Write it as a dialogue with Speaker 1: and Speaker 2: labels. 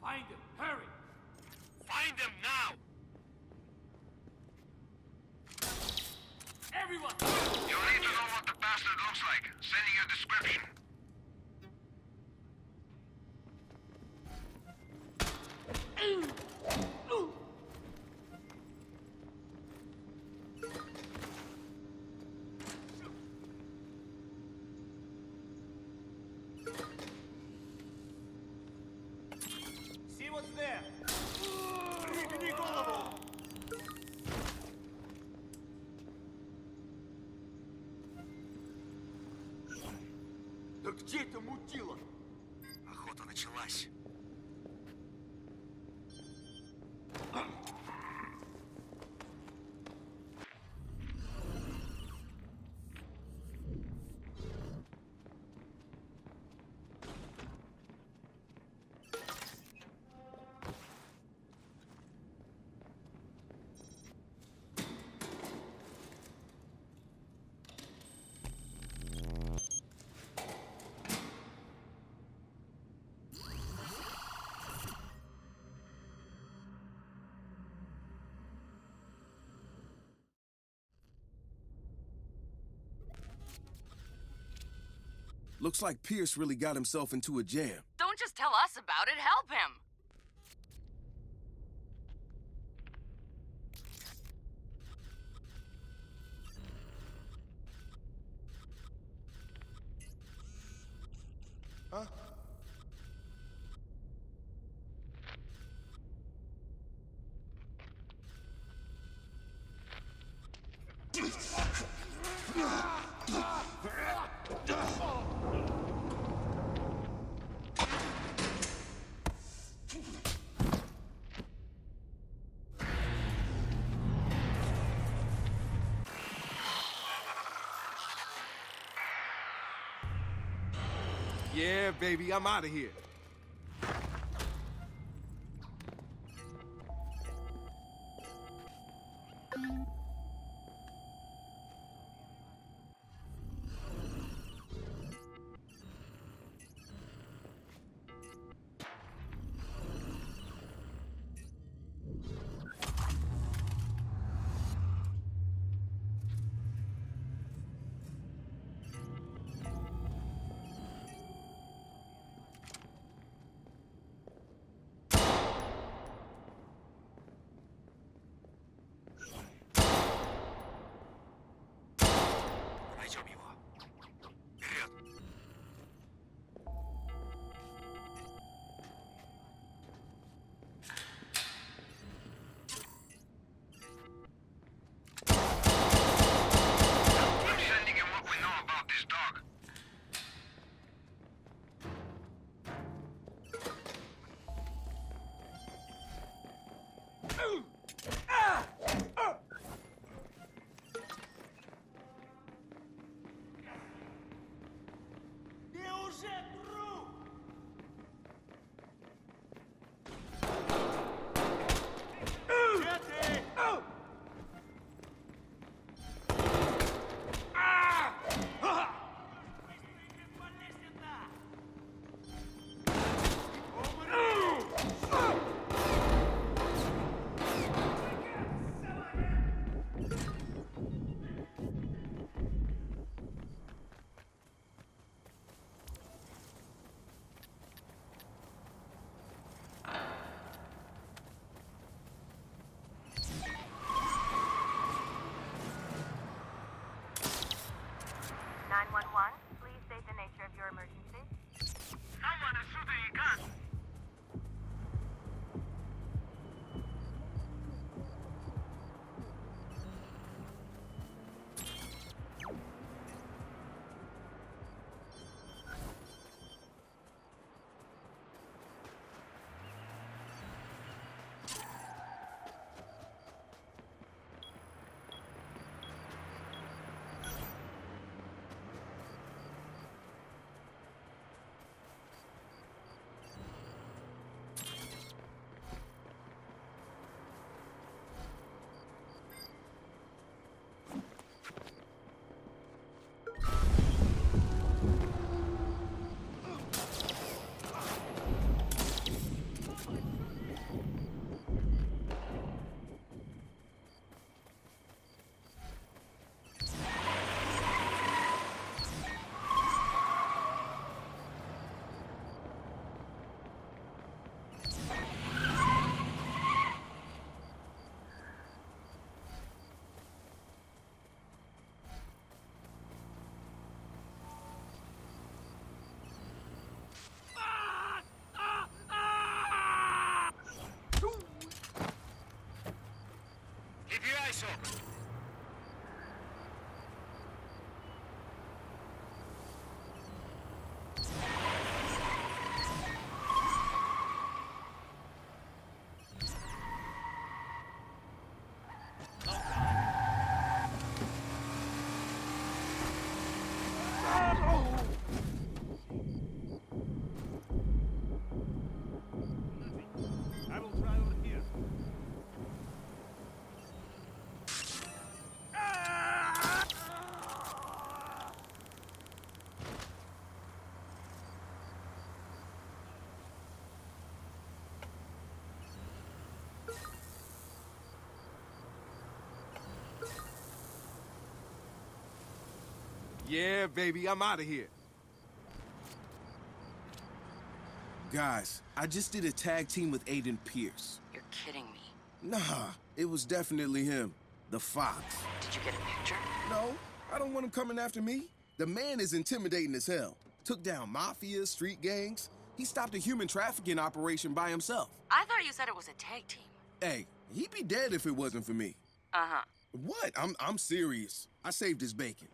Speaker 1: Find him, hurry!
Speaker 2: Find them now!
Speaker 1: Everyone! See what's there!
Speaker 3: Да где это мутило?
Speaker 2: Охота началась.
Speaker 4: Looks like Pearce really got himself into a jam.
Speaker 5: Don't just tell us about it, help him!
Speaker 4: Yeah, baby, I'm out of here.
Speaker 1: shit,
Speaker 3: Yeah, baby, I'm out of here.
Speaker 4: Guys, I just did a tag team with Aiden Pearce.
Speaker 5: You're kidding me.
Speaker 4: Nah, it was definitely him. The Fox.
Speaker 5: Did you get a picture?
Speaker 4: No, I don't want him coming after me. The man is intimidating as hell. Took down mafia, street gangs. He stopped a human trafficking operation by himself.
Speaker 5: I thought you said it was a tag team.
Speaker 4: Hey, he'd be dead if it wasn't for me.
Speaker 5: Uh huh.
Speaker 4: What? I'm I'm serious. I saved his bacon.